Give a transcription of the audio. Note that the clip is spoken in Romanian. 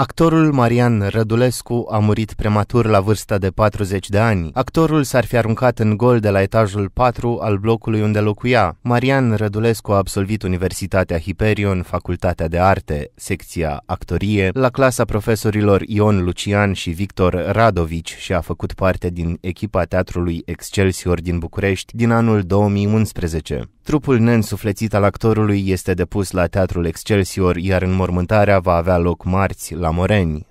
Actorul Marian Rădulescu a murit prematur la vârsta de 40 de ani. Actorul s-ar fi aruncat în gol de la etajul 4 al blocului unde locuia. Marian Rădulescu a absolvit Universitatea Hiperion, Facultatea de Arte, secția Actorie, la clasa profesorilor Ion Lucian și Victor Radovici și a făcut parte din echipa teatrului Excelsior din București din anul 2011. Trupul neînsuflețit al actorului este depus la Teatrul Excelsior, iar înmormântarea va avea loc marți la Moreni.